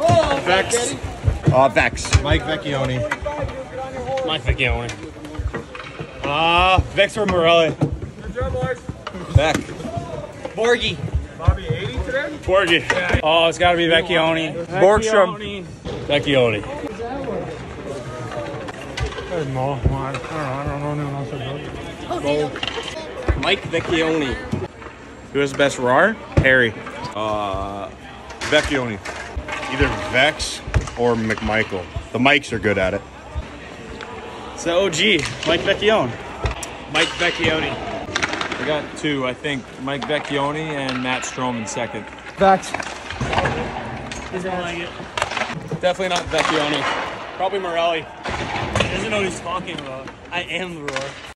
Vex. Uh, Vex. Mike Vecchione. Mike Vecchione. Ah, uh, Victor Morelli. Good job, boys. Beck. Borgie. Bobby 80 today? Borgie. Oh, it's got to be Vecchione. Borgstrom. Vecchione. No, I don't know. I don't know. Mike Vecchione. Who has the best roar? Harry. Uh, Vecchione. Either Vex or McMichael. The mics are good at it. It's the OG, Mike Vecchione. Mike Vecchione. I got two, I think. Mike Vecchione and Matt Strom in second. Vex. Doesn't like it. Definitely not Vecchione. Probably Morelli. He doesn't know what he's talking about. I am the roar.